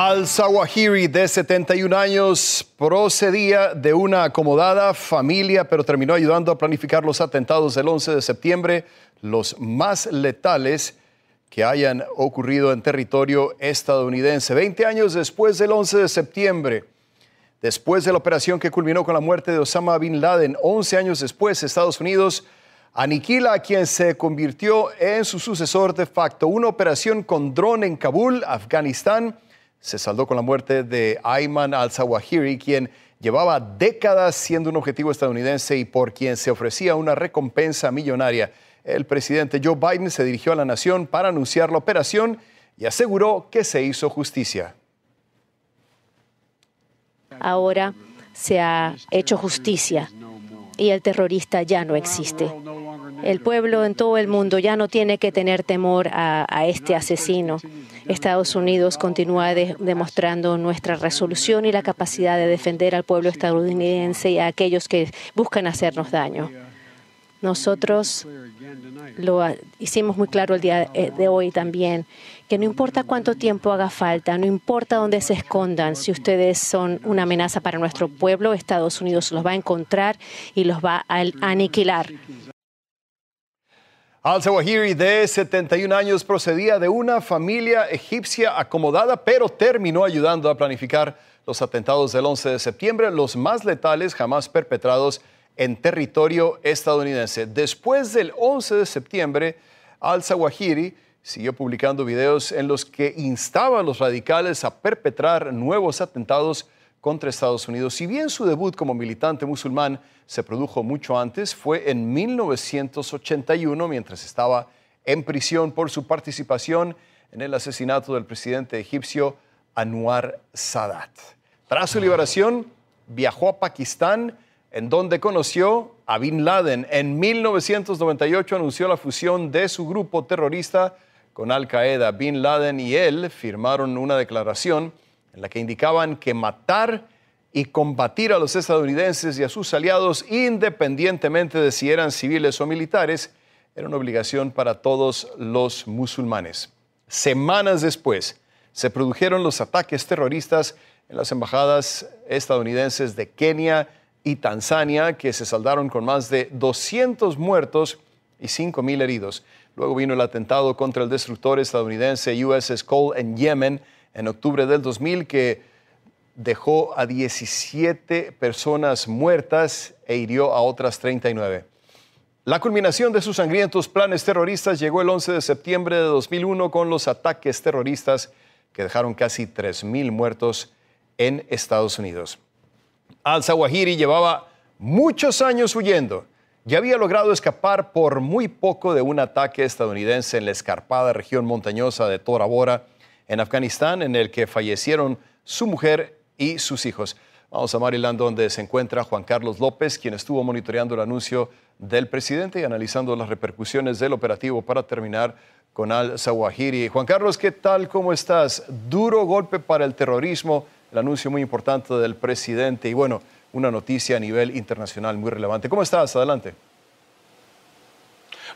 Al-Zawahiri, de 71 años, procedía de una acomodada familia, pero terminó ayudando a planificar los atentados del 11 de septiembre, los más letales que hayan ocurrido en territorio estadounidense. 20 años después del 11 de septiembre, después de la operación que culminó con la muerte de Osama Bin Laden, 11 años después, Estados Unidos aniquila a quien se convirtió en su sucesor de facto. Una operación con dron en Kabul, Afganistán, se saldó con la muerte de Ayman al-Zawahiri, quien llevaba décadas siendo un objetivo estadounidense y por quien se ofrecía una recompensa millonaria. El presidente Joe Biden se dirigió a la nación para anunciar la operación y aseguró que se hizo justicia. Ahora se ha hecho justicia y el terrorista ya no existe. El pueblo en todo el mundo ya no tiene que tener temor a, este asesino. Estados Unidos continúa demostrando nuestra resolución y la capacidad de defender al pueblo estadounidense y a aquellos que buscan hacernos daño. Nosotros lo hicimos muy claro el día eh, de hoy también, que no importa cuánto tiempo haga falta, no importa dónde se escondan, si ustedes son una amenaza para nuestro pueblo, Estados Unidos los va a encontrar y los va a aniquilar. Al-Zawahiri, de 71 años, procedía de una familia egipcia acomodada, pero terminó ayudando a planificar los atentados del 11 de septiembre, los más letales jamás perpetrados en territorio estadounidense. Después del 11 de septiembre, Al-Zawahiri siguió publicando videos en los que instaba a los radicales a perpetrar nuevos atentados contra Estados Unidos. Si bien su debut como militante musulmán se produjo mucho antes, fue en 1981 mientras estaba en prisión por su participación en el asesinato del presidente egipcio Anwar Sadat. Tras su liberación, viajó a Pakistán, en donde conoció a Bin Laden. En 1998 anunció la fusión de su grupo terrorista con Al Qaeda. Bin Laden y él firmaron una declaración en la que indicaban que matar y combatir a los estadounidenses y a sus aliados, independientemente de si eran civiles o militares, era una obligación para todos los musulmanes. Semanas después, se produjeron los ataques terroristas en las embajadas estadounidenses de Kenia y Tanzania, que se saldaron con más de 200 muertos y 5.000 heridos. Luego vino el atentado contra el destructor estadounidense USS Cole en Yemen en octubre del 2000, que dejó a 17 personas muertas e hirió a otras 39. La culminación de sus sangrientos planes terroristas llegó el 11 de septiembre de 2001 con los ataques terroristas que dejaron casi 3.000 muertos en Estados Unidos. Al-Zawahiri llevaba muchos años huyendo. Ya había logrado escapar por muy poco de un ataque estadounidense en la escarpada región montañosa de Tora Bora, en Afganistán, en el que fallecieron su mujer y sus hijos. Vamos a Maryland, donde se encuentra Juan Carlos López, quien estuvo monitoreando el anuncio del presidente y analizando las repercusiones del operativo para terminar con al-Zawahiri. Juan Carlos, ¿qué tal? ¿Cómo estás? Duro golpe para el terrorismo, el anuncio muy importante del presidente y bueno, una noticia a nivel internacional muy relevante. ¿Cómo estás? Adelante.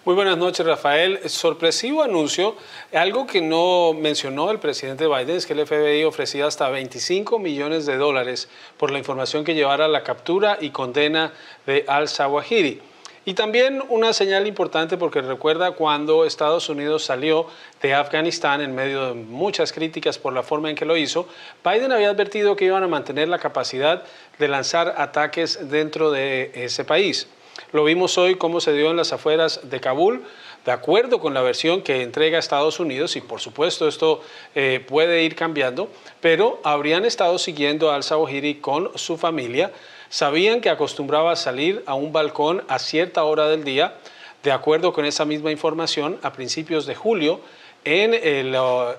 Muy buenas noches, Rafael. Sorpresivo anuncio. Algo que no mencionó el presidente Biden es que el FBI ofrecía hasta 25 millones de dólares por la información que llevara a la captura y condena de al-Zawahiri. Y también una señal importante porque recuerda cuando Estados Unidos salió de Afganistán en medio de muchas críticas por la forma en que lo hizo, Biden había advertido que iban a mantener la capacidad de lanzar ataques dentro de ese país. Lo vimos hoy cómo se dio en las afueras de Kabul, de acuerdo con la versión que entrega Estados Unidos, y por supuesto esto eh, puede ir cambiando, pero habrían estado siguiendo al Zawahiri con su familia, sabían que acostumbraba a salir a un balcón a cierta hora del día, de acuerdo con esa misma información, a principios de julio, en la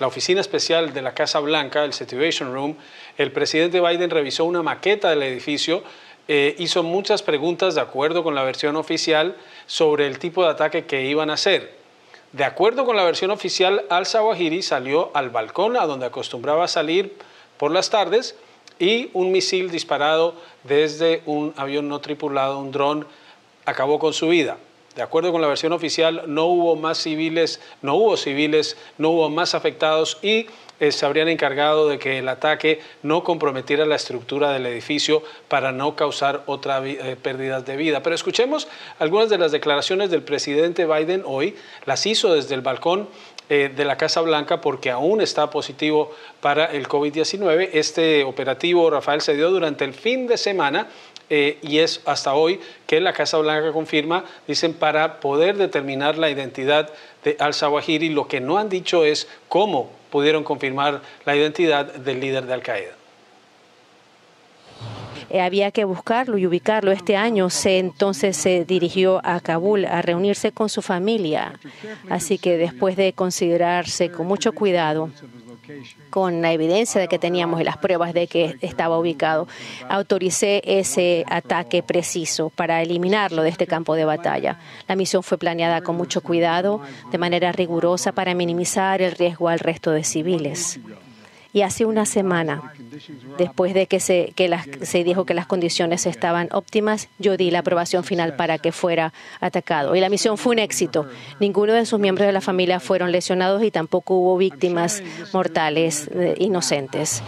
oficina especial de la Casa Blanca, el Situation Room, el presidente Biden revisó una maqueta del edificio eh, hizo muchas preguntas de acuerdo con la versión oficial sobre el tipo de ataque que iban a hacer. De acuerdo con la versión oficial, al-Zawahiri salió al balcón a donde acostumbraba salir por las tardes y un misil disparado desde un avión no tripulado, un dron, acabó con su vida. De acuerdo con la versión oficial, no hubo más civiles, no hubo civiles, no hubo más afectados y eh, se habrían encargado de que el ataque no comprometiera la estructura del edificio para no causar otra eh, pérdida de vida. Pero escuchemos algunas de las declaraciones del presidente Biden hoy. Las hizo desde el balcón eh, de la Casa Blanca porque aún está positivo para el COVID-19. Este operativo, Rafael, se dio durante el fin de semana eh, y es hasta hoy que la Casa Blanca confirma, dicen, para poder determinar la identidad de al-Zawahiri, lo que no han dicho es cómo pudieron confirmar la identidad del líder de Al-Qaeda. Eh, había que buscarlo y ubicarlo. Este año se entonces se dirigió a Kabul a reunirse con su familia. Así que después de considerarse con mucho cuidado con la evidencia de que teníamos y las pruebas de que estaba ubicado, autoricé ese ataque preciso para eliminarlo de este campo de batalla. La misión fue planeada con mucho cuidado, de manera rigurosa, para minimizar el riesgo al resto de civiles. Y hace una semana, después de que, se, dijo que las condiciones estaban óptimas, yo di la aprobación final para que fuera atacado. Y la misión fue un éxito. Ninguno de sus miembros de la familia fueron lesionados y tampoco hubo víctimas mortales eh, inocentes.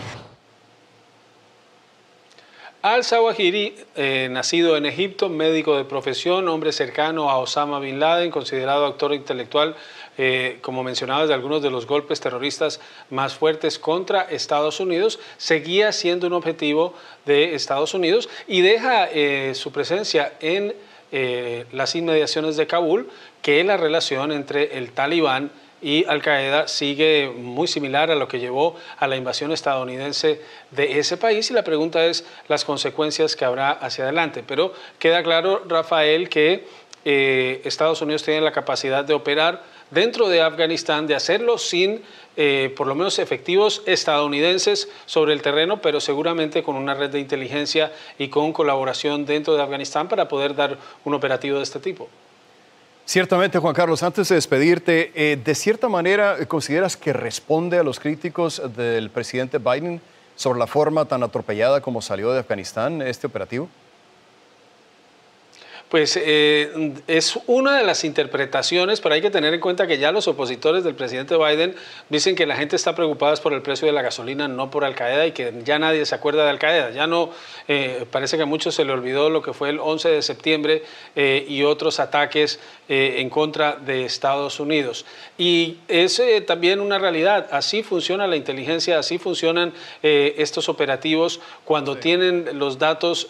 Al-Zawahiri, eh, nacido en Egipto, médico de profesión, hombre cercano a Osama Bin Laden, considerado actor intelectual, eh, como mencionabas, de algunos de los golpes terroristas más fuertes contra Estados Unidos, seguía siendo un objetivo de Estados Unidos y deja eh, su presencia en las inmediaciones de Kabul, que la relación entre el talibán y Al Qaeda sigue muy similar a lo que llevó a la invasión estadounidense de ese país y la pregunta es las consecuencias que habrá hacia adelante. Pero queda claro, Rafael, que eh, Estados Unidos tiene la capacidad de operar dentro de Afganistán, de hacerlo sin eh, por lo menos efectivos estadounidenses sobre el terreno, pero seguramente con una red de inteligencia y con colaboración dentro de Afganistán para poder dar un operativo de este tipo. Ciertamente, Juan Carlos, antes de despedirte, eh, ¿de cierta manera consideras que responde a los críticos del presidente Biden sobre la forma tan atropellada como salió de Afganistán este operativo? Pues eh, es una de las interpretaciones, pero hay que tener en cuenta que ya los opositores del presidente Biden dicen que la gente está preocupada por el precio de la gasolina, no por Al Qaeda, y que ya nadie se acuerda de Al Qaeda. Ya no, eh, parece que a muchos se le olvidó lo que fue el 11 de septiembre eh, y otros ataques en contra de Estados Unidos. Y es también una realidad, así funciona la inteligencia, así funcionan estos operativos cuando tienen los datos,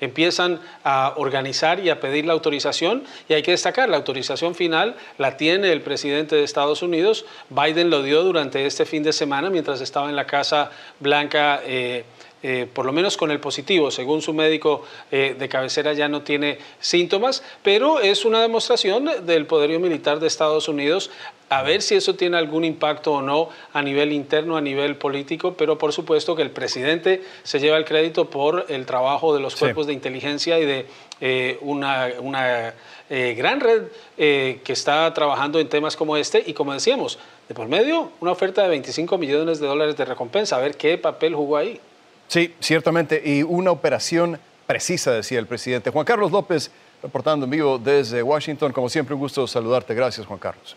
empiezan a organizar y a pedir la autorización. Y hay que destacar, la autorización final la tiene el presidente de Estados Unidos. Biden lo dio durante este fin de semana mientras estaba en la Casa Blanca. Eh, eh, por lo menos con el positivo, según su médico eh, de cabecera ya no tiene síntomas, pero es una demostración del poderío militar de Estados Unidos a ver si eso tiene algún impacto o no a nivel interno, a nivel político, pero por supuesto que el presidente se lleva el crédito por el trabajo de los cuerpos de inteligencia y de eh, una, una gran red que está trabajando en temas como este y como decíamos, de por medio una oferta de 25 millones de dólares de recompensa, a ver qué papel jugó ahí. Sí, ciertamente, y una operación precisa, decía el presidente. Juan Carlos López, reportando en vivo desde Washington. Como siempre, un gusto saludarte. Gracias, Juan Carlos.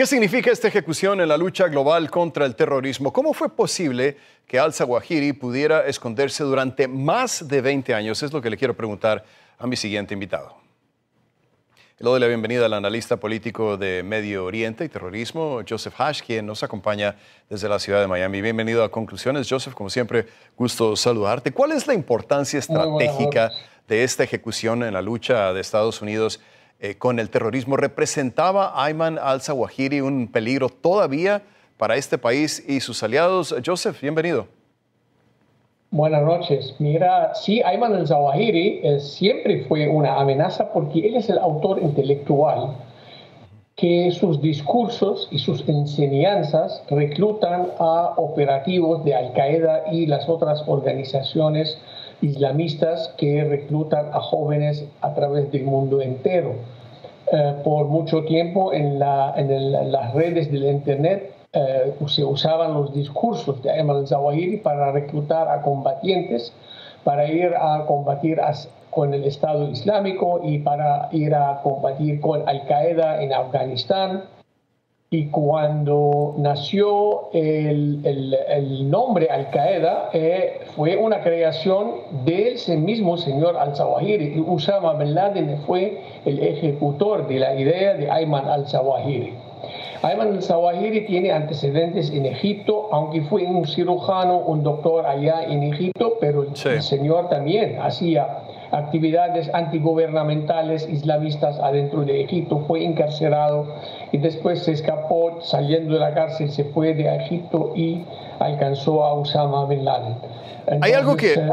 ¿Qué significa esta ejecución en la lucha global contra el terrorismo? ¿Cómo fue posible que al-Zawahiri pudiera esconderse durante más de 20 años? Es lo que le quiero preguntar a mi siguiente invitado. Le doy la bienvenida al analista político de Medio Oriente y Terrorismo, Joseph Hash, quien nos acompaña desde la ciudad de Miami. Bienvenido a Conclusiones. Joseph, como siempre, gusto saludarte. ¿Cuál es la importancia estratégica de esta ejecución en la lucha de Estados Unidos eh, con el terrorismo? ¿Representaba Ayman al-Zawahiri un peligro todavía para este país y sus aliados? Joseph, bienvenido. Buenas noches. Mira, sí, Ayman al-Zawahiri eh, siempre fue una amenaza porque él es el autor intelectual que sus discursos y sus enseñanzas reclutan a operativos de Al-Qaeda y las otras organizaciones islamistas que reclutan a jóvenes a través del mundo entero. Eh, por mucho tiempo en, la, en las redes del Internet eh, se usaban los discursos de Ayman al-Zawahiri para reclutar a combatientes, para ir a combatir a con el Estado Islámico y para ir a combatir con Al Qaeda en Afganistán. Y cuando nació el, el, nombre Al Qaeda, eh, fue una creación de ese mismo señor al-Zawahiri. Usama bin Laden fue el ejecutor de la idea de Ayman al-Zawahiri. Ayman al-Zawahiri tiene antecedentes en Egipto, aunque fue un cirujano, un doctor allá en Egipto, pero el señor también hacía actividades antigubernamentales islamistas adentro de Egipto, fue encarcelado y después se escapó, saliendo de la cárcel, se fue de Egipto y alcanzó a Osama Bin Laden. ¿Hay algo que... Eh,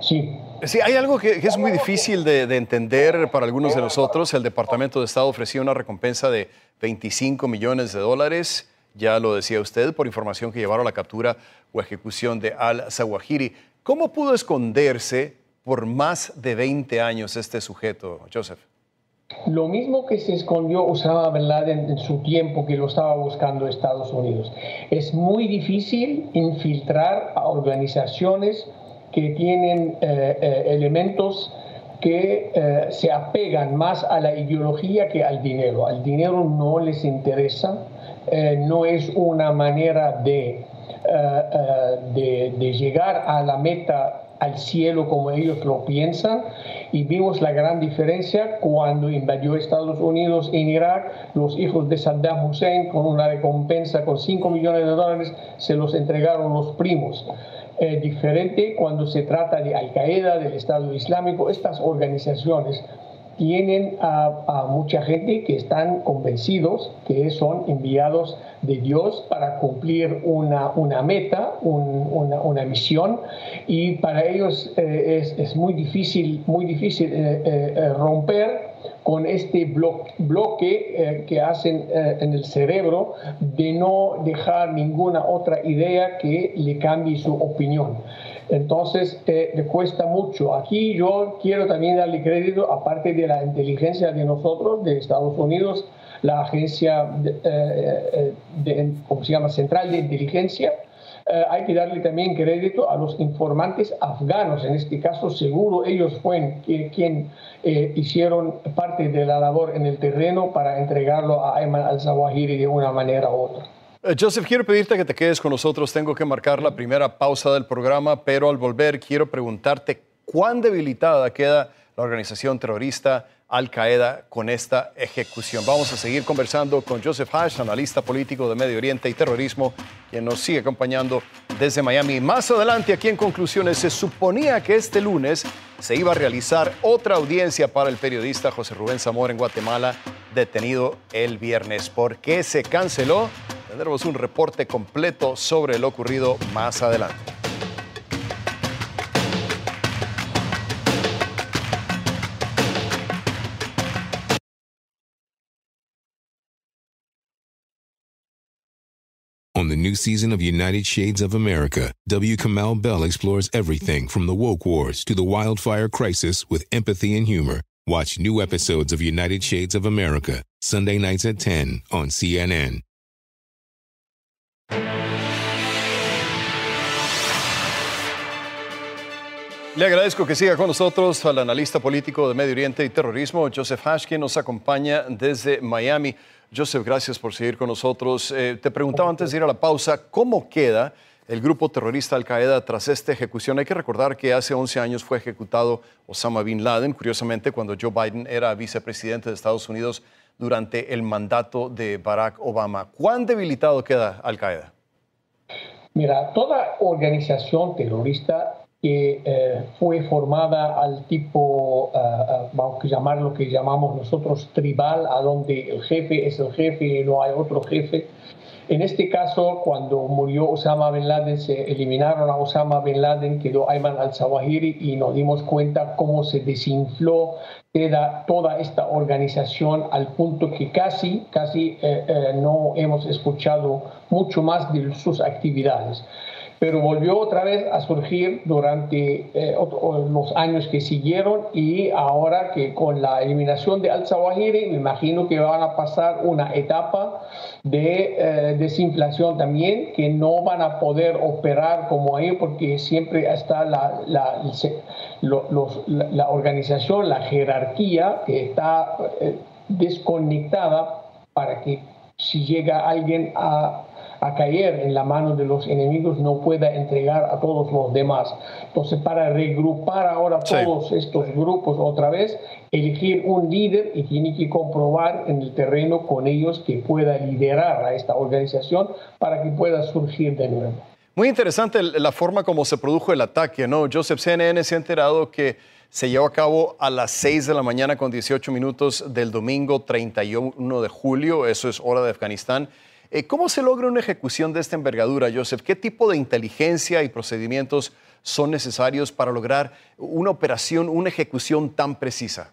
sí. Sí, hay algo que, es muy difícil de, de, entender para algunos de nosotros. El Departamento de Estado ofrecía una recompensa de 25 millones de dólares, ya lo decía usted, por información que llevaron a la captura o ejecución de al-Zawahiri. ¿Cómo pudo esconderse por más de 20 años este sujeto, Joseph? Lo mismo que se escondió Osama Bin Laden en su tiempo que lo estaba buscando Estados Unidos. Es muy difícil infiltrar a organizaciones que tienen eh, eh, elementos que eh, se apegan más a la ideología que al dinero. Al dinero no les interesa, no es una manera de, llegar a la meta al cielo como ellos lo piensan y vimos la gran diferencia cuando invadió Estados Unidos en Irak, los hijos de Saddam Hussein con una recompensa con 5 millones de dólares se los entregaron los primos. Eh, diferente cuando se trata de Al Qaeda, del Estado Islámico, estas organizaciones tienen a, mucha gente que están convencidos que son enviados de Dios para cumplir una, meta, una, misión, y para ellos eh, es, es, muy difícil, muy difícil eh, eh, romper con este bloque que hacen en el cerebro de no dejar ninguna otra idea que le cambie su opinión. Entonces, eh, le cuesta mucho. Aquí yo quiero también darle crédito, aparte de la inteligencia de nosotros, de Estados Unidos, la agencia, eh, eh, ¿cómo se llama?, Central de Inteligencia, hay que darle también crédito a los informantes afganos. En este caso, seguro ellos fueron quienes hicieron parte de la labor en el terreno para entregarlo a Ayman al-Zawahiri de una manera u otra. Eh, Joseph, quiero pedirte que te quedes con nosotros. Tengo que marcar la primera pausa del programa, pero al volver quiero preguntarte cuán debilitada queda la organización terrorista Al Qaeda con esta ejecución. Vamos a seguir conversando con Joseph Hash, analista político de Medio Oriente y terrorismo, quien nos sigue acompañando desde Miami. Más adelante, aquí en conclusiones, se suponía que este lunes se iba a realizar otra audiencia para el periodista José Rubén Zamora en Guatemala, detenido el viernes. ¿Por qué se canceló? Tendremos un reporte completo sobre lo ocurrido más adelante. On the new season of United Shades of America, W. Kamau Bell explores everything from the woke wars to the wildfire crisis with empathy and humor. Watch new episodes of United Shades of America, Sunday nights at 10 on CNN. Le agradezco que siga con nosotros al analista político de Medio Oriente y terrorismo, Joseph Hash, quien nos acompaña desde Miami. Joseph, gracias por seguir con nosotros. Eh, te preguntaba antes de ir a la pausa, ¿cómo queda el grupo terrorista Al-Qaeda tras esta ejecución? Hay que recordar que hace 11 años fue ejecutado Osama Bin Laden, curiosamente cuando Joe Biden era vicepresidente de Estados Unidos durante el mandato de Barack Obama. ¿Cuán debilitado queda Al-Qaeda? Mira, toda organización terrorista que eh, fue formada al tipo, uh, vamos a llamar lo que llamamos nosotros tribal, a donde el jefe es el jefe y no hay otro jefe. En este caso, cuando murió Osama Bin Laden, se eliminaron a Osama Bin Laden, quedó Ayman al-Zawahiri y nos dimos cuenta cómo se desinfló toda esta organización al punto que casi, casi eh, eh, no hemos escuchado mucho más de sus actividades. Pero volvió otra vez a surgir durante eh, los años que siguieron y ahora que con la eliminación de Al-Zawahiri me imagino que van a pasar una etapa de eh, desinflación también, que no van a poder operar como ahí porque siempre está la, la, la organización, la jerarquía que está eh, desconectada para que si llega alguien a a caer en la mano de los enemigos no pueda entregar a todos los demás. Entonces, para regrupar ahora todos estos grupos otra vez, elegir un líder y tiene que comprobar en el terreno con ellos que pueda liderar a esta organización para que pueda surgir de nuevo. Muy interesante la forma como se produjo el ataque, ¿no? Joseph CNN se ha enterado que se llevó a cabo a las 6 de la mañana con 18 minutos del domingo 31 de julio, eso es hora de Afganistán. Eh, ¿Cómo se logra una ejecución de esta envergadura, Joseph? ¿Qué tipo de inteligencia y procedimientos son necesarios para lograr una operación, una ejecución tan precisa?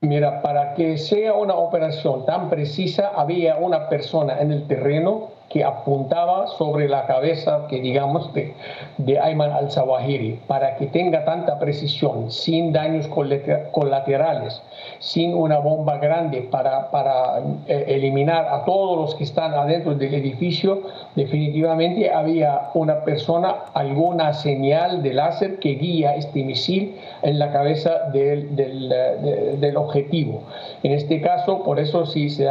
Mira, para que sea una operación tan precisa, había una persona en el terreno que apuntaba sobre la cabeza, que digamos, de, de Ayman al-Zawahiri, para que tenga tanta precisión, sin daños colaterales, sin una bomba grande para, para eh, eliminar a todos los que están adentro del edificio, definitivamente había una persona, alguna señal de láser que guía este misil en la cabeza del, del, del objetivo. En este caso, por eso sí se,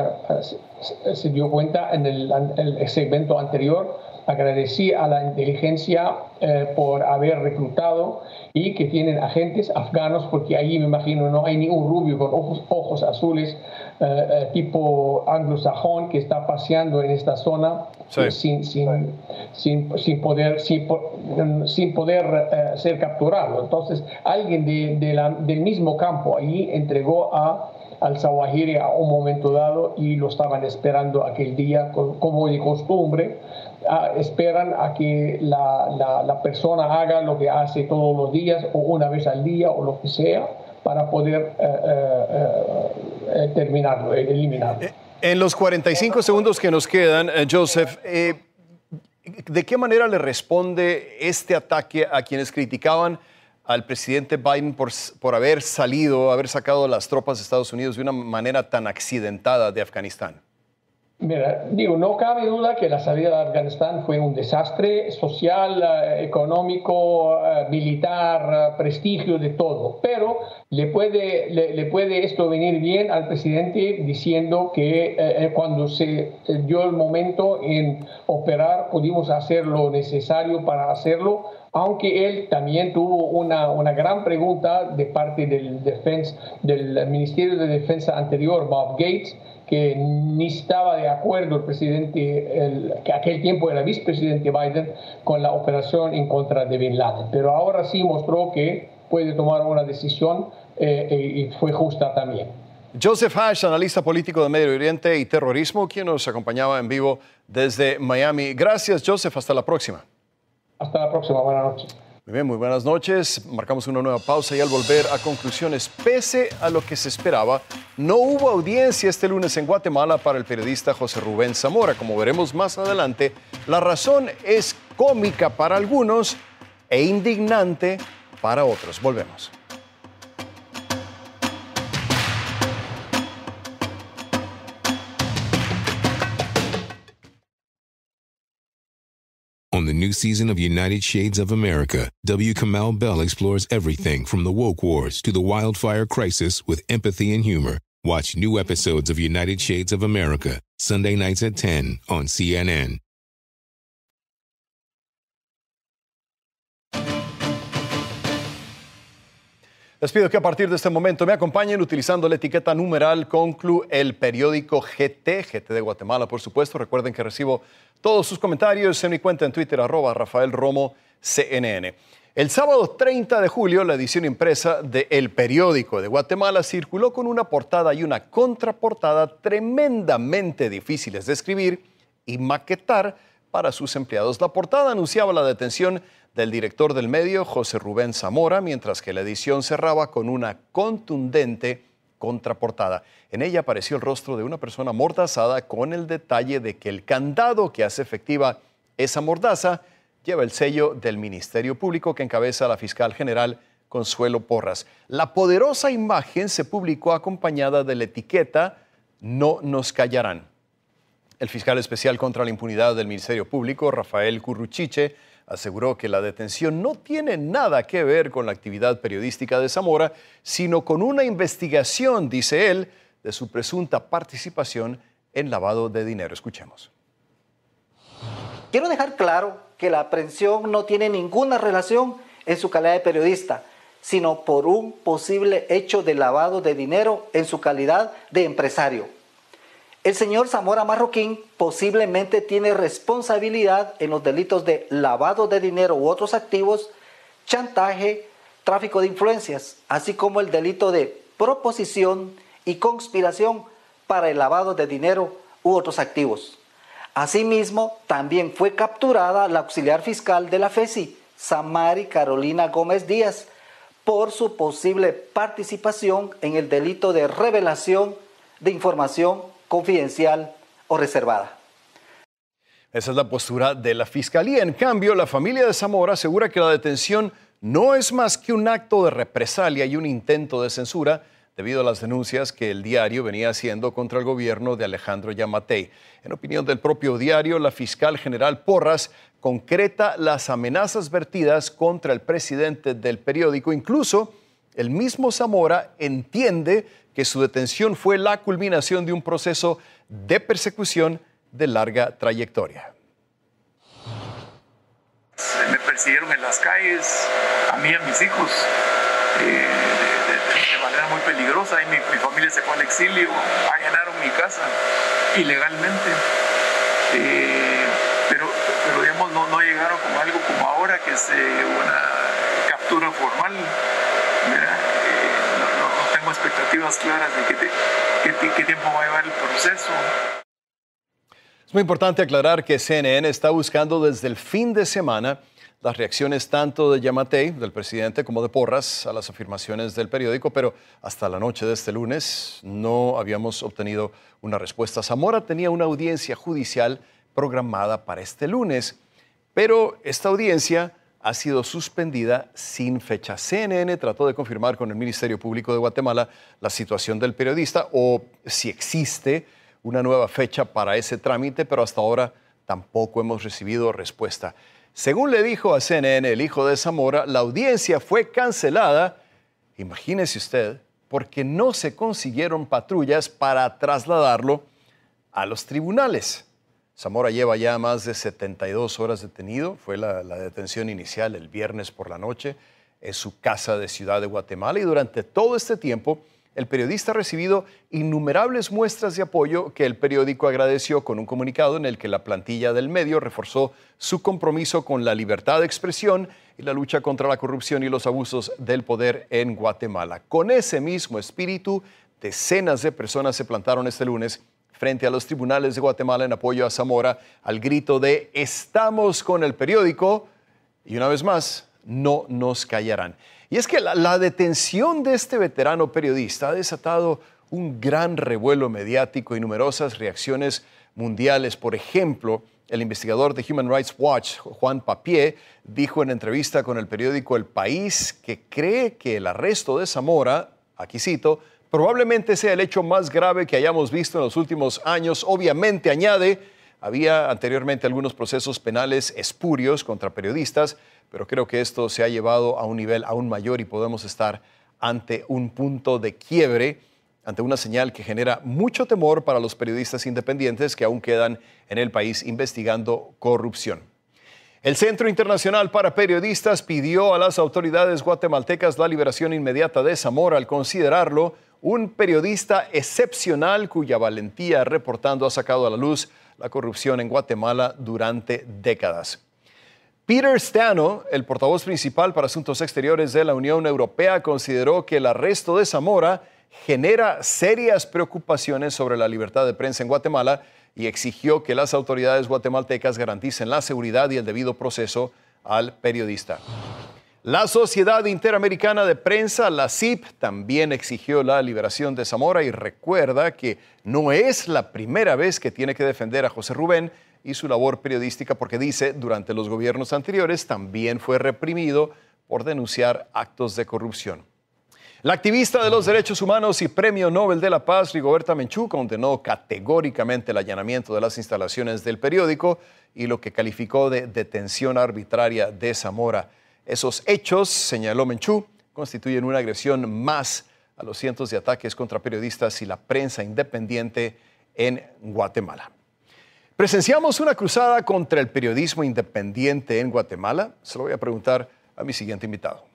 se dio cuenta en el, el segmento anterior, agradecí a la inteligencia eh, por haber reclutado y que tienen agentes afganos, porque allí me imagino no hay ni un rubio con ojos, ojos azules eh, eh, tipo anglosajón que está paseando en esta zona sin, sin, sin, sin, poder, sin, sin poder ser capturado. Entonces, alguien de, de la, del mismo campo allí entregó a al Zawahiri a un momento dado y lo estaban esperando aquel día, como de costumbre. esperan a que la, la, persona haga lo que hace todos los días o una vez al día o lo que sea para poder eh, eh, eh, terminarlo, eliminarlo. En los 45 segundos que nos quedan, Joseph, ¿de qué manera le responde este ataque a quienes criticaban al presidente Biden por, por haber salido, haber sacado las tropas de Estados Unidos de una manera tan accidentada de Afganistán? Mira, digo, no cabe duda que la salida de Afganistán fue un desastre social, eh, económico, eh, militar, eh, prestigio, de todo. Pero le puede, le, puede esto venir bien al presidente diciendo que cuando se dio el momento en operar, pudimos hacer lo necesario para hacerlo, aunque él también tuvo una, una gran pregunta de parte del, defense, del Ministerio de Defensa anterior, Bob Gates, que ni estaba de acuerdo el presidente, el, que aquel tiempo era vicepresidente Biden, con la operación en contra de Bin Laden. Pero ahora sí mostró que puede tomar una decisión eh, eh, y fue justa también. Joseph Hash, analista político de Medio Oriente y terrorismo, quien nos acompañaba en vivo desde Miami. Gracias, Joseph. Hasta la próxima. Hasta la próxima. Buenas noches. Muy bien, muy buenas noches. Marcamos una nueva pausa y al volver a conclusiones, pese a lo que se esperaba, no hubo audiencia este lunes en Guatemala para el periodista José Rubén Zamora. Como veremos más adelante, la razón es cómica para algunos e indignante para otros. Volvemos. On the new season of United Shades of America, W. Kamau Bell explores everything from the woke wars to the wildfire crisis with empathy and humor. Watch new episodes of United Shades of America, Sunday nights at 10 on CNN. Les pido que a partir de este momento me acompañen utilizando la etiqueta numeral Conclu, el periódico GT, GT de Guatemala, por supuesto. Recuerden que recibo todos sus comentarios en mi cuenta en Twitter, arroba Rafael Romo CNN. El sábado 30 de julio, la edición impresa de El Periódico de Guatemala circuló con una portada y una contraportada tremendamente difíciles de escribir y maquetar para sus empleados. La portada anunciaba la detención del director del medio, José Rubén Zamora, mientras que la edición cerraba con una contundente contraportada. En ella apareció el rostro de una persona mordazada con el detalle de que el candado que hace efectiva esa mordaza lleva el sello del Ministerio Público que encabeza la fiscal general Consuelo Porras. La poderosa imagen se publicó acompañada de la etiqueta No nos callarán. El fiscal especial contra la impunidad del Ministerio Público, Rafael Curruchiche, aseguró que la detención no tiene nada que ver con la actividad periodística de Zamora, sino con una investigación, dice él, de su presunta participación en lavado de dinero. Escuchemos. Quiero dejar claro que la aprehensión no tiene ninguna relación en su calidad de periodista, sino por un posible hecho de lavado de dinero en su calidad de empresario. El señor Zamora Marroquín posiblemente tiene responsabilidad en los delitos de lavado de dinero u otros activos, chantaje, tráfico de influencias, así como el delito de proposición y conspiración para el lavado de dinero u otros activos. Asimismo, también fue capturada la auxiliar fiscal de la FESI, Samari Carolina Gómez Díaz, por su posible participación en el delito de revelación de información confidencial o reservada. Esa es la postura de la Fiscalía. En cambio, la familia de Zamora asegura que la detención no es más que un acto de represalia y un intento de censura debido a las denuncias que el diario venía haciendo contra el gobierno de Alejandro Yamatei. En opinión del propio diario, la fiscal general Porras concreta las amenazas vertidas contra el presidente del periódico. Incluso el mismo Zamora entiende que su detención fue la culminación de un proceso de persecución de larga trayectoria. Me persiguieron en las calles, a mí y a mis hijos. Eh, muy peligrosa y mi, familia se fue al exilio, allanaron mi casa ilegalmente. Eh, pero, digamos, no, llegaron como algo como ahora, que es una captura formal. Eh, no, tengo expectativas claras de qué tiempo va a llevar el proceso. Es muy importante aclarar que CNN está buscando desde el fin de semana las reacciones tanto de Yamatei, del presidente, como de Porras a las afirmaciones del periódico, pero hasta la noche de este lunes no habíamos obtenido una respuesta. Zamora tenía una audiencia judicial programada para este lunes, pero esta audiencia ha sido suspendida sin fecha. CNN trató de confirmar con el Ministerio Público de Guatemala la situación del periodista o si existe una nueva fecha para ese trámite, pero hasta ahora tampoco hemos recibido respuesta. Según le dijo a CNN el hijo de Zamora, la audiencia fue cancelada, imagínese usted, porque no se consiguieron patrullas para trasladarlo a los tribunales. Zamora lleva ya más de 72 horas detenido, fue la, la, detención inicial el viernes por la noche en su casa de Ciudad de Guatemala y durante todo este tiempo el periodista ha recibido innumerables muestras de apoyo que el periódico agradeció con un comunicado en el que la plantilla del medio reforzó su compromiso con la libertad de expresión y la lucha contra la corrupción y los abusos del poder en Guatemala. Con ese mismo espíritu, decenas de personas se plantaron este lunes frente a los tribunales de Guatemala en apoyo a Zamora al grito de Estamos con el periódico y una vez más, no nos callarán. Y es que la, detención de este veterano periodista ha desatado un gran revuelo mediático y numerosas reacciones mundiales. Por ejemplo, el investigador de Human Rights Watch, Juan Papier, dijo en entrevista con el periódico El País que cree que el arresto de Zamora, aquí cito, probablemente sea el hecho más grave que hayamos visto en los últimos años. Obviamente, añade, había anteriormente algunos procesos penales espurios contra periodistas, pero creo que esto se ha llevado a un nivel aún mayor y podemos estar ante un punto de quiebre, ante una señal que genera mucho temor para los periodistas independientes que aún quedan en el país investigando corrupción. El Centro Internacional para Periodistas pidió a las autoridades guatemaltecas la liberación inmediata de Zamora al considerarlo un periodista excepcional cuya valentía reportando ha sacado a la luz la corrupción en Guatemala durante décadas. Peter Stano, el portavoz principal para asuntos exteriores de la Unión Europea, consideró que el arresto de Zamora genera serias preocupaciones sobre la libertad de prensa en Guatemala y exigió que las autoridades guatemaltecas garanticen la seguridad y el debido proceso al periodista. La Sociedad Interamericana de Prensa, la CIP, también exigió la liberación de Zamora y recuerda que no es la primera vez que tiene que defender a José Rubén y su labor periodística porque dice, durante los gobiernos anteriores también fue reprimido por denunciar actos de corrupción. La activista de los derechos humanos y Premio Nobel de la Paz, Rigoberta Menchú, condenó categóricamente el allanamiento de las instalaciones del periódico y lo que calificó de detención arbitraria de Zamora. Esos hechos, señaló Menchú, constituyen una agresión más a los cientos de ataques contra periodistas y la prensa independiente en Guatemala. Presenciamos una cruzada contra el periodismo independiente en Guatemala. Se lo voy a preguntar a mi siguiente invitado.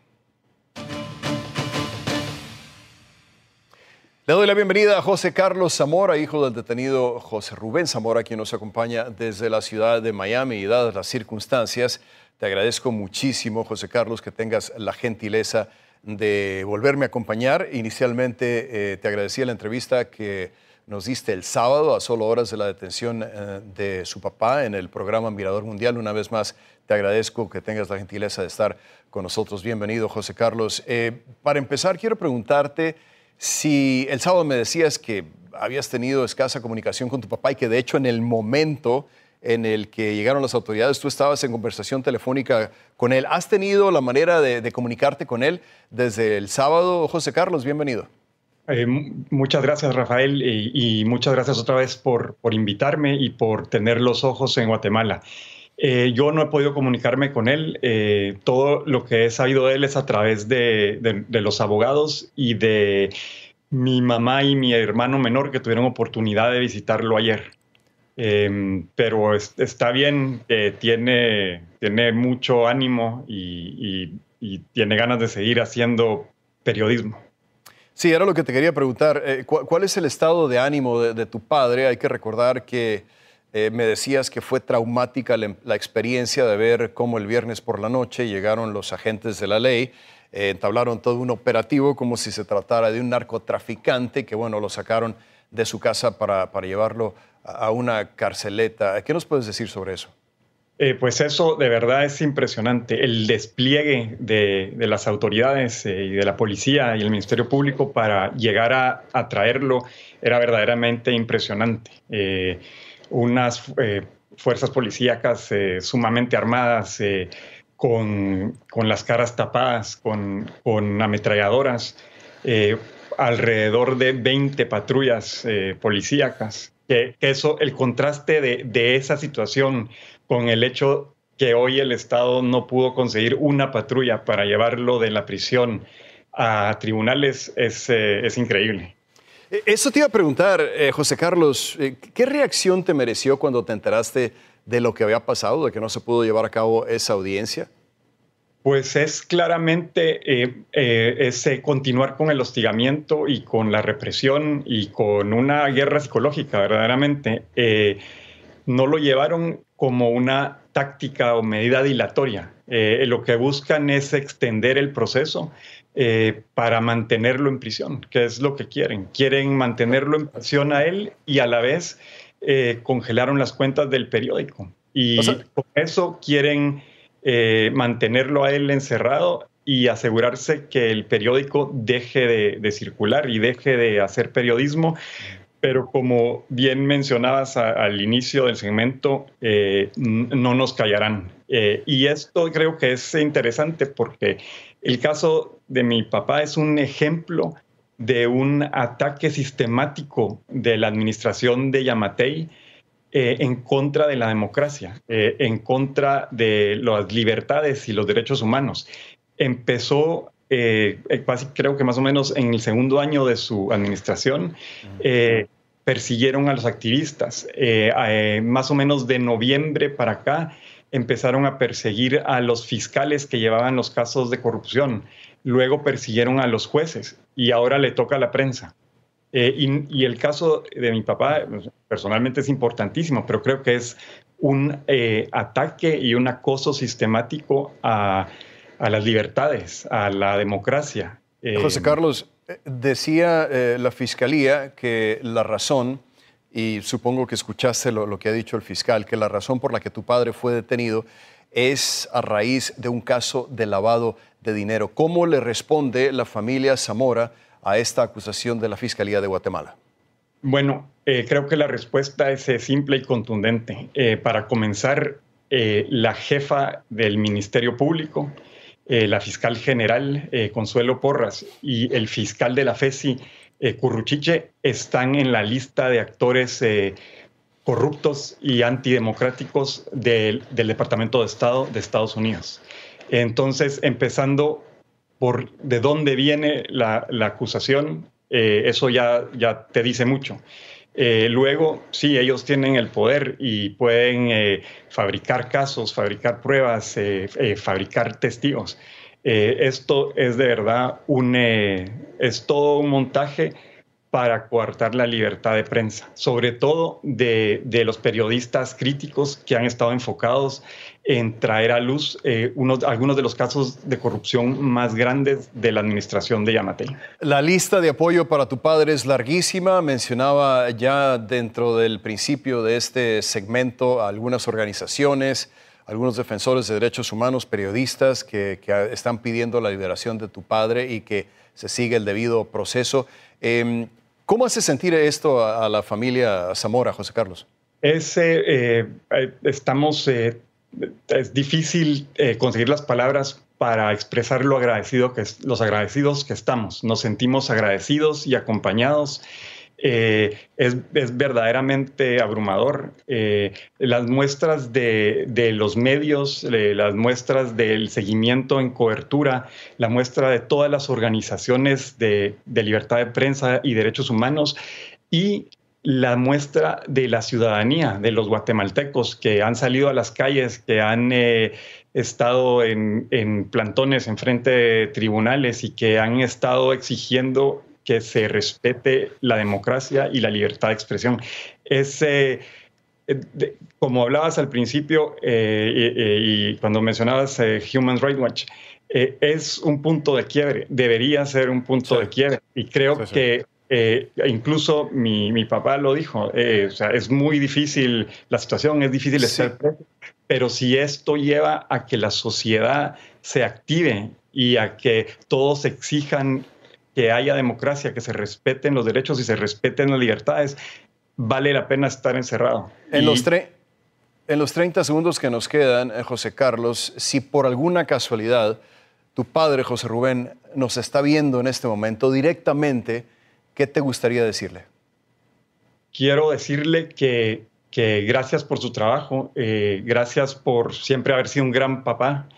Le doy la bienvenida a José Carlos Zamora, hijo del detenido José Rubén Zamora, quien nos acompaña desde la ciudad de Miami y dadas las circunstancias, te agradezco muchísimo, José Carlos, que tengas la gentileza de volverme a acompañar. Inicialmente eh, te agradecía la entrevista que nos diste el sábado a solo horas de la detención eh, de su papá en el programa Mirador Mundial. Una vez más, te agradezco que tengas la gentileza de estar con nosotros. Bienvenido, José Carlos. Eh, para empezar, quiero preguntarte si el sábado me decías que habías tenido escasa comunicación con tu papá y que de hecho en el momento en el que llegaron las autoridades, tú estabas en conversación telefónica con él. ¿Has tenido la manera de, comunicarte con él desde el sábado? José Carlos, bienvenido. Eh, muchas gracias, Rafael, y, muchas gracias otra vez por, por invitarme y por tener los ojos en Guatemala. Eh, yo no he podido comunicarme con él. Eh, todo lo que he sabido de él es a través de, los abogados y de mi mamá y mi hermano menor que tuvieron oportunidad de visitarlo ayer. Em, pero está bien, tiene, tiene mucho ánimo y, tiene ganas de seguir haciendo periodismo. Sí, era lo que te quería preguntar. Eh, ¿Cuál es el estado de ánimo de tu padre? Hay que recordar que eh, me decías que fue traumática la, experiencia de ver cómo el viernes por la noche llegaron los agentes de la ley, eh, entablaron todo un operativo como si se tratara de un narcotraficante que, bueno, lo sacaron de su casa para, llevarlo a una carceleta. ¿Qué nos puedes decir sobre eso? Eh, pues eso de verdad es impresionante. El despliegue de, las autoridades y de la policía y el Ministerio Público para llegar a, traerlo era verdaderamente impresionante unas eh, fuerzas policíacas eh, sumamente armadas, eh, con, las caras tapadas, con, ametralladoras, alrededor de 20 patrullas policíacas. Que, eso, el contraste de, esa situación con el hecho que hoy el Estado no pudo conseguir una patrulla para llevarlo de la prisión a tribunales es, es increíble. Eh, eso te iba a preguntar, eh, José Carlos, eh, ¿qué reacción te mereció cuando te enteraste de lo que había pasado, de que no se pudo llevar a cabo esa audiencia? Pues es claramente ese continuar con el hostigamiento y con la represión y con una guerra psicológica, verdaderamente. no lo llevaron como una táctica o medida dilatoria. lo que buscan es extender el proceso eh, para mantenerlo en prisión, que es lo que quieren. Quieren mantenerlo en prisión a él y a la vez eh, congelaron las cuentas del periódico. Y con eso quieren eh, mantenerlo a él encerrado y asegurarse que el periódico deje de, circular y deje de hacer periodismo. Pero como bien mencionabas al inicio del segmento, no nos callarán. y esto creo que es interesante porque el caso de mi papá es un ejemplo de un ataque sistemático de la administración de Yamatei eh, en contra de la democracia, eh, en contra de las libertades y los derechos humanos. Empezó, eh, creo que más o menos en el segundo año de su administración, persiguieron a los activistas. más o menos de noviembre para acá, empezaron a perseguir a los fiscales que llevaban los casos de corrupción, luego persiguieron a los jueces y ahora le toca a la prensa. Eh, y, el caso de mi papá pues, personalmente es importantísimo, pero creo que es un eh, ataque y un acoso sistemático a, las libertades, a la democracia. José eh, Carlos, decía la Fiscalía que la razón y supongo que escuchaste lo, que ha dicho el fiscal, que la razón por la que tu padre fue detenido es a raíz de un caso de lavado de dinero. ¿Cómo le responde la familia Zamora a esta acusación de la Fiscalía de Guatemala? Bueno, Eh, creo que la respuesta es eh, simple y contundente. Eh, para comenzar, la jefa del Ministerio Público, la fiscal general Consuelo Porras y el fiscal de la FESI, Curruchiche, están en la lista de actores corruptos y antidemocráticos del, Departamento de Estado de Estados Unidos. Entonces, empezando por de dónde viene la, acusación, eso ya, ya te dice mucho. Eh, luego, sí, ellos tienen el poder y pueden eh, fabricar casos, fabricar pruebas, eh, fabricar testigos. esto es de verdad un, es todo un montaje para coartar la libertad de prensa, sobre todo de, los periodistas críticos que han estado enfocados en traer a luz eh, algunos de los casos de corrupción más grandes de la administración de Yamatei. La lista de apoyo para tu padre es larguísima. Mencionaba ya dentro del principio de este segmento algunas organizaciones, algunos defensores de derechos humanos, periodistas que, están pidiendo la liberación de tu padre y que se siga el debido proceso. Em, ¿Cómo hace sentir esto a, la familia Zamora, José Carlos? Es, eh, eh, estamos, eh, es difícil conseguir las palabras para expresar lo agradecido que los agradecidos que estamos. Nos sentimos agradecidos y acompañados eh, es, verdaderamente abrumador. Eh, las muestras de, los medios, las muestras del seguimiento en cobertura, la muestra de todas las organizaciones de, libertad de prensa y derechos humanos y la muestra de la ciudadanía, de los guatemaltecos que han salido a las calles, que han eh, estado en, en plantones en frente de tribunales y que han estado exigiendo que se respete la democracia y la libertad de expresión. Es, eh, como hablabas al principio eh, y, cuando mencionabas eh, Human Rights Watch, es un punto de quiebre, debería ser un punto de quiebre. Y creo que incluso mi, mi, papá lo dijo, o sea, es muy difícil la situación, es difícil estar preso, pero si esto lleva a que la sociedad se active y a que todos exijan que haya democracia, que se respeten los derechos y se respeten las libertades, vale la pena estar encerrado. En, los, en los 30 segundos que nos quedan, eh, José Carlos, si por alguna casualidad tu padre, José Rubén, nos está viendo en este momento directamente, ¿qué te gustaría decirle? Quiero decirle que, que gracias por su trabajo, eh, gracias por siempre haber sido un gran papá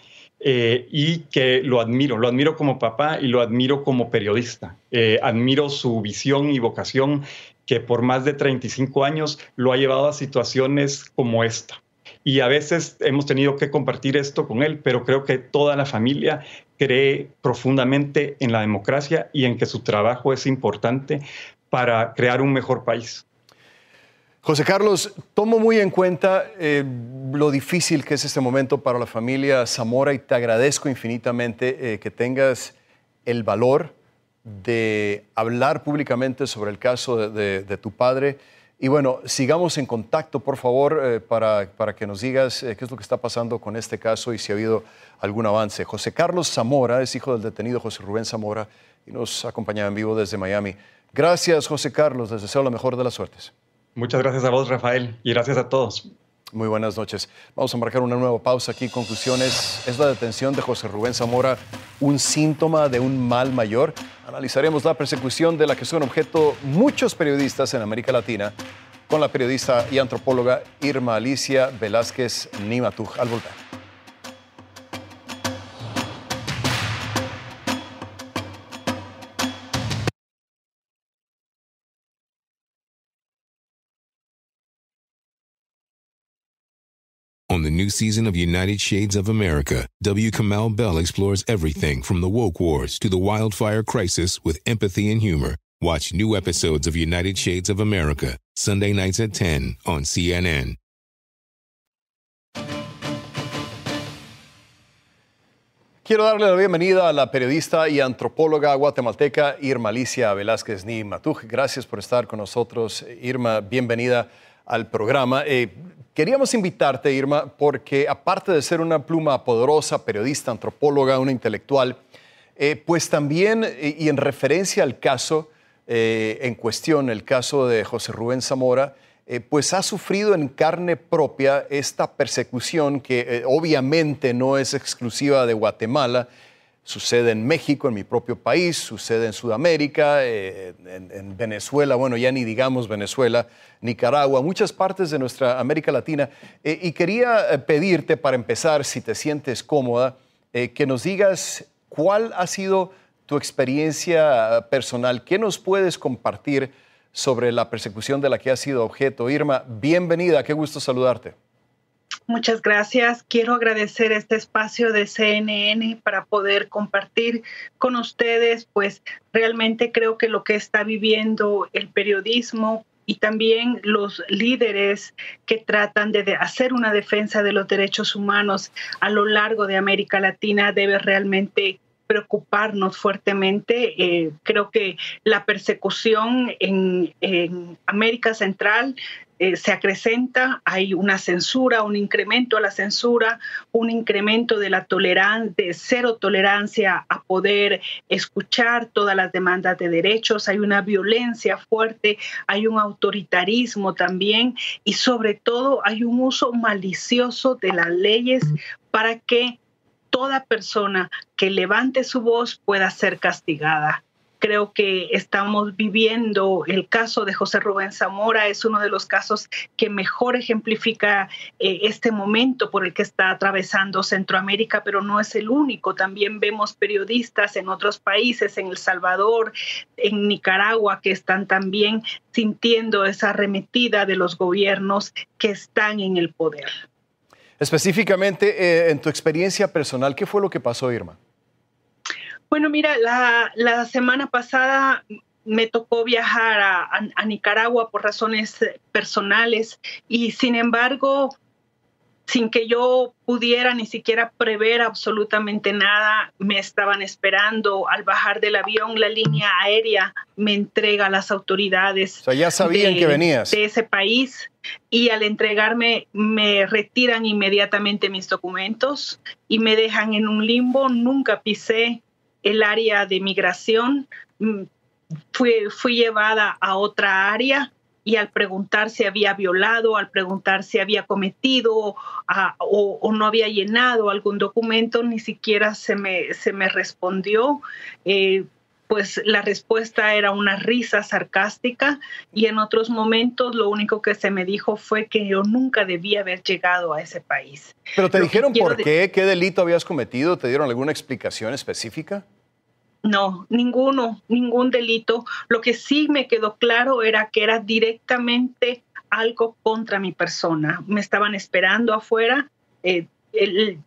eh, y que lo admiro, lo admiro como papá y lo admiro como periodista. Eh, admiro su visión y vocación que por más de 35 años lo ha llevado a situaciones como esta. Y a veces hemos tenido que compartir esto con él, pero creo que toda la familia cree profundamente en la democracia y en que su trabajo es importante para crear un mejor país. José Carlos, tomo muy en cuenta eh, lo difícil que es este momento para la familia Zamora y te agradezco infinitamente eh, que tengas el valor de hablar públicamente sobre el caso de, tu padre. Y bueno, sigamos en contacto, por favor, eh, para, para, que nos digas qué es lo que está pasando con este caso y si ha habido algún avance. José Carlos Zamora es hijo del detenido José Rubén Zamora y nos acompaña en vivo desde Miami. Gracias, José Carlos. Les deseo la mejor de las suertes. Muchas gracias a vos, Rafael, y gracias a todos. Muy buenas noches. Vamos a marcar una nueva pausa aquí. Conclusiones. ¿Es la detención de José Rubén Zamora un síntoma de un mal mayor? Analizaremos la persecución de la que son objeto muchos periodistas en América Latina con la periodista y antropóloga Irma Alicia Velázquez Nimatuj al volver. New season of United Shades of America, W. Kamau Bell explores everything from the woke wars to the wildfire crisis with empathy and humor. Watch new episodes of United Shades of America, Sunday nights at 10 on CNN. Quiero darle la bienvenida a la periodista y antropóloga guatemalteca Irma Alicia Velázquez Ni Matuj. Gracias por estar con nosotros. Irma, bienvenida al programa. Eh, Queríamos invitarte, Irma, porque aparte de ser una pluma poderosa, periodista, antropóloga, una intelectual, eh, pues también, y en referencia al caso, eh, en cuestión, el caso de José Rubén Zamora, eh, pues ha sufrido en carne propia esta persecución que eh, obviamente no es exclusiva de Guatemala, sucede en México, en mi propio país, sucede en Sudamérica, en, Venezuela, bueno, ya ni digamos Venezuela, Nicaragua, muchas partes de nuestra América Latina. y quería pedirte, para empezar, si te sientes cómoda, que nos digas cuál ha sido tu experiencia personal. ¿Qué nos puedes compartir sobre la persecución de la que has sido objeto? Irma, bienvenida, qué gusto saludarte. Muchas gracias. Quiero agradecer este espacio de CNN para poder compartir con ustedes, pues realmente creo que lo que está viviendo el periodismo y también los líderes que tratan de hacer una defensa de los derechos humanos a lo largo de América Latina debe realmente preocuparnos fuertemente. Eh, creo que la persecución en, América Central eh, se acrecenta, hay una censura, un incremento a la censura, un incremento de la tolerancia, de cero tolerancia a poder escuchar todas las demandas de derechos, hay una violencia fuerte, hay un autoritarismo también y sobre todo hay un uso malicioso de las leyes para que toda persona que levante su voz pueda ser castigada. Creo que estamos viviendo el caso de José Rubén Zamora, es uno de los casos que mejor ejemplifica eh, este momento por el que está atravesando Centroamérica, pero no es el único. También vemos periodistas en otros países, en El Salvador, en Nicaragua, que están también sintiendo esa arremetida de los gobiernos que están en el poder. Específicamente, eh, en tu experiencia personal, ¿qué fue lo que pasó, Irma? Bueno, mira, la, semana pasada me tocó viajar a, Nicaragua por razones personales y sin embargo sin que yo pudiera ni siquiera prever absolutamente nada, me estaban esperando. Al bajar del avión, la línea aérea me entrega a las autoridades. O sea, ya sabían que venías. De ese país. Y al entregarme, me retiran inmediatamente mis documentos y me dejan en un limbo. Nunca pisé el área de migración. Mm, fui, llevada a otra área y al preguntar si había violado, al preguntar si había cometido o, no había llenado algún documento, ni siquiera se me, se me respondió. Eh, pues la respuesta era una risa sarcástica y en otros momentos lo único que se me dijo fue que yo nunca debía haber llegado a ese país. ¿Pero te dijeron por qué? ¿Qué delito habías cometido? ¿Te dieron alguna explicación específica? No, ninguno, ningún delito. Lo que sí me quedó claro era que era directamente algo contra mi persona. Me estaban esperando afuera. Eh, el,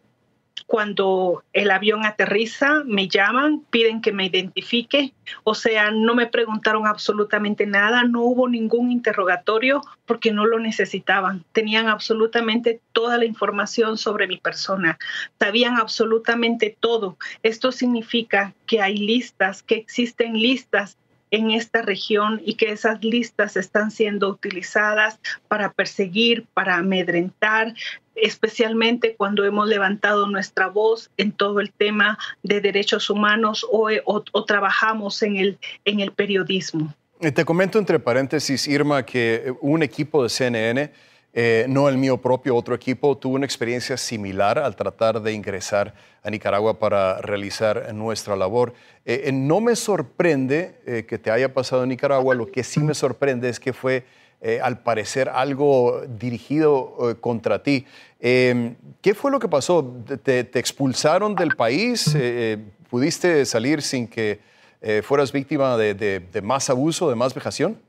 cuando el avión aterriza, me llaman, piden que me identifique, o sea, no me preguntaron absolutamente nada, no hubo ningún interrogatorio porque no lo necesitaban. Tenían absolutamente toda la información sobre mi persona, sabían absolutamente todo. Esto significa que hay listas, que existen listas en esta región y que esas listas están siendo utilizadas para perseguir, para amedrentar, especialmente cuando hemos levantado nuestra voz en todo el tema de derechos humanos o, trabajamos en el, en el periodismo. Te comento entre paréntesis, Irma, que un equipo de CNN, eh, no el mío propio, otro equipo, tuvo una experiencia similar al tratar de ingresar a Nicaragua para realizar nuestra labor. Eh, eh, no me sorprende que te haya pasado en Nicaragua, lo que sí me sorprende es que fue al parecer algo dirigido contra ti. Em, ¿Qué fue lo que pasó? ¿Te, expulsaron del país? ¿Pudiste salir sin que fueras víctima de, más abuso, de más vejación?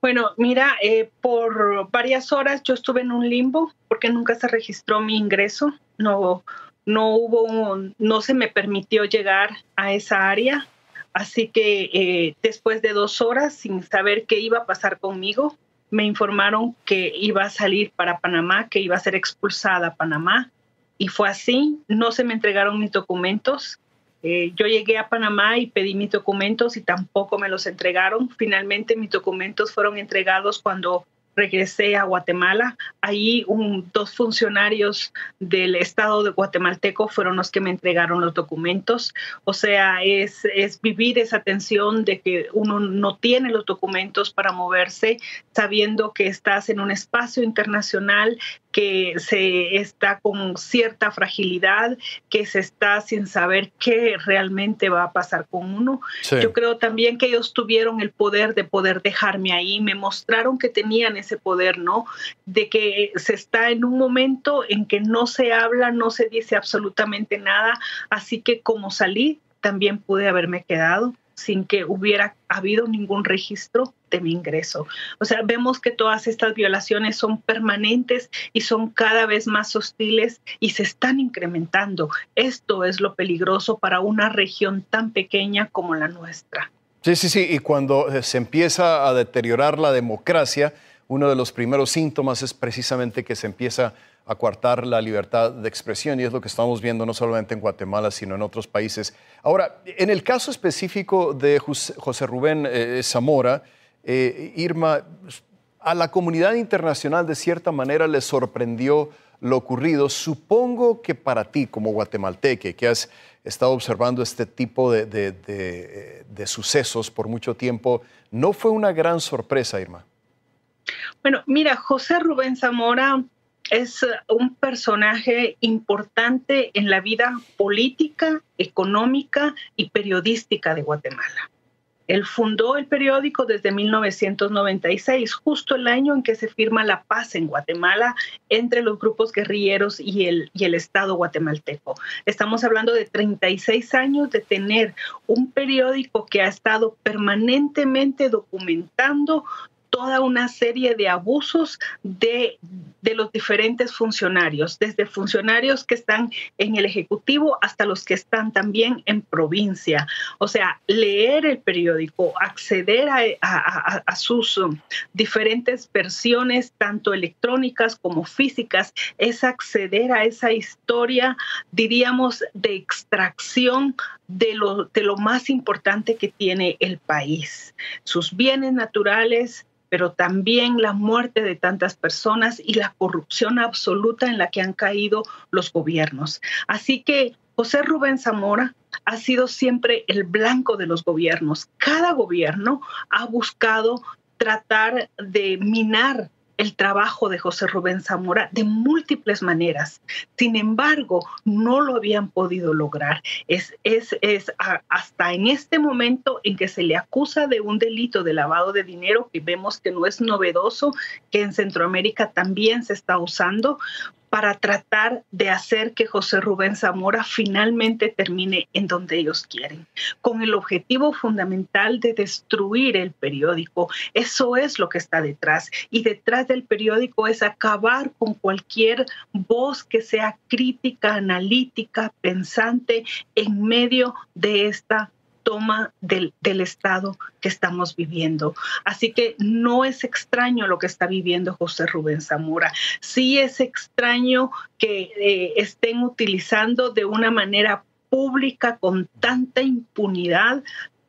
Bueno, mira, por varias horas yo estuve en un limbo porque nunca se registró mi ingreso, no, no hubo, no se me permitió llegar a esa área. Así que eh, después de dos horas, sin saber qué iba a pasar conmigo, me informaron que iba a salir para Panamá, que iba a ser expulsada a Panamá. Y fue así, no se me entregaron mis documentos. Eh, yo llegué a Panamá y pedí mis documentos y tampoco me los entregaron. Finalmente mis documentos fueron entregados cuando regresé a Guatemala. Ahí dos funcionarios del Estado de guatemalteco fueron los que me entregaron los documentos. O sea, es, es vivir esa tensión de que uno no tiene los documentos para moverse, sabiendo que estás en un espacio internacional que se está con cierta fragilidad, que se está sin saber qué realmente va a pasar con uno. Yo creo también que ellos tuvieron el poder de poder dejarme ahí, me mostraron que tenían ese poder, ¿no? De que se está en un momento en que no se habla, no se dice absolutamente nada, así que como salí, también pude haberme quedado sin que hubiera habido ningún registro de mi ingreso. O sea, vemos que todas estas violaciones son permanentes y son cada vez más hostiles y se están incrementando. Esto es lo peligroso para una región tan pequeña como la nuestra. Sí, sí, sí. Y cuando eh, se empieza a deteriorar la democracia, uno de los primeros síntomas es precisamente que se empieza a coartar la libertad de expresión y es lo que estamos viendo no solamente en Guatemala, sino en otros países. Ahora, en el caso específico de José Rubén eh, Zamora, eh, Irma, a la comunidad internacional de cierta manera le sorprendió lo ocurrido. Supongo que para ti como guatemalteque, que has estado observando este tipo de sucesos por mucho tiempo, ¿no fue una gran sorpresa, Irma? Bueno, mira, José Rubén Zamora es un personaje importante en la vida política, económica y periodística de Guatemala. Él fundó el periódico desde 1996, justo el año en que se firma la paz en Guatemala entre los grupos guerrilleros y el, y el Estado guatemalteco. Estamos hablando de 36 años de tener un periódico que ha estado permanentemente documentando toda una serie de abusos de, los diferentes funcionarios, desde funcionarios que están en el Ejecutivo hasta los que están también en provincia. O sea, leer el periódico, acceder a, sus um, diferentes versiones, tanto electrónicas como físicas, es acceder a esa historia, diríamos, de extracción de lo, de lo más importante que tiene el país, sus bienes naturales, pero también la muerte de tantas personas y la corrupción absoluta en la que han caído los gobiernos. Así que José Rubén Zamora ha sido siempre el blanco de los gobiernos. Cada gobierno ha buscado tratar de minar el trabajo de José Rubén Zamora de múltiples maneras. Sin embargo, no lo habían podido lograr. Es, es, es hasta en este momento en que se le acusa de un delito de lavado de dinero, que vemos que no es novedoso, que en Centroamérica también se está usando, para tratar de hacer que José Rubén Zamora finalmente termine en donde ellos quieren, con el objetivo fundamental de destruir el periódico. Eso es lo que está detrás. Y detrás del periódico es acabar con cualquier voz que sea crítica, analítica, pensante en medio de esta toma del, Estado que estamos viviendo. Así que no es extraño lo que está viviendo José Rubén Zamora. Sí es extraño que eh, estén utilizando de una manera pública con tanta impunidad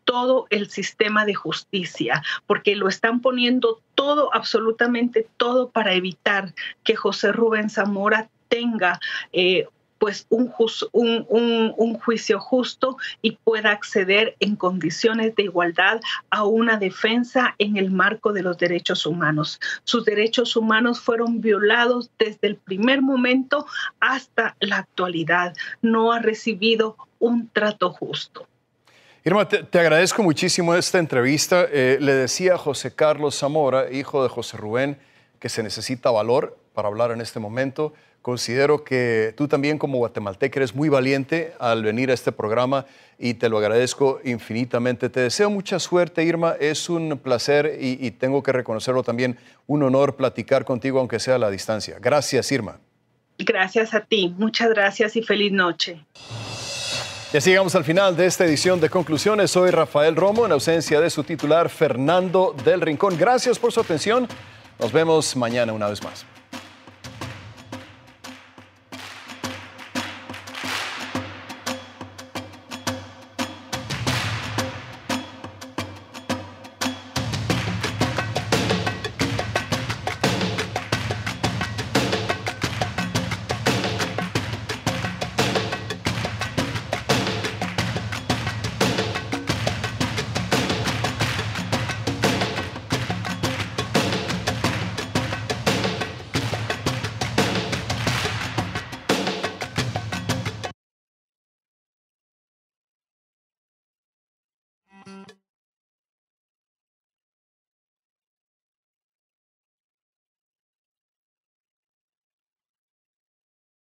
todo el sistema de justicia, porque lo están poniendo todo, absolutamente todo, para evitar que José Rubén Zamora tenga eh, pues un, un, juicio justo y pueda acceder en condiciones de igualdad a una defensa en el marco de los derechos humanos. Sus derechos humanos fueron violados desde el primer momento hasta la actualidad. No ha recibido un trato justo. Irma, te, agradezco muchísimo esta entrevista. Eh, le decía a José Carlos Zamora, hijo de José Rubén, que se necesita valor para hablar en este momento. Considero que tú también como guatemalteco eres muy valiente al venir a este programa y te lo agradezco infinitamente. Te deseo mucha suerte, Irma. Es un placer y, tengo que reconocerlo también, un honor platicar contigo, aunque sea a la distancia. Gracias, Irma. Gracias a ti. Muchas gracias y feliz noche. Ya llegamos al final de esta edición de conclusiones. Soy Rafael Romo, en ausencia de su titular Fernando del Rincón. Gracias por su atención. Nos vemos mañana una vez más.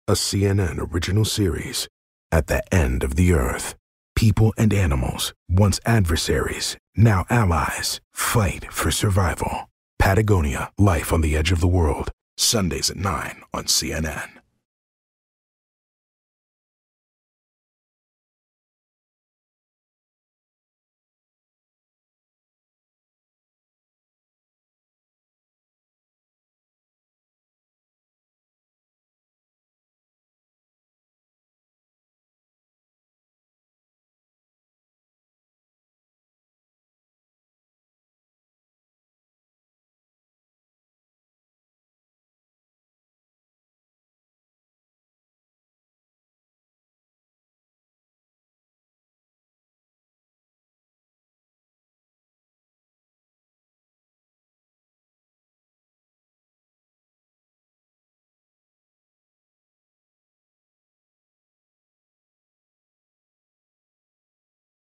A CNN original series. At the end of the earth, people and animals, once adversaries, now allies, fight for survival. Patagonia, life on the edge of the world. Sundays at 9 on CNN.